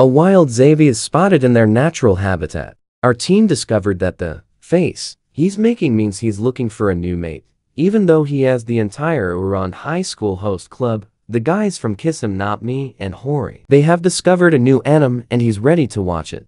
A wild Xavier is spotted in their natural habitat. Our team discovered that the face he's making means he's looking for a new mate. Even though he has the entire Ouran High School host club, the guys from Kiss Him Not Me and Hori. They have discovered a new anim and he's ready to watch it.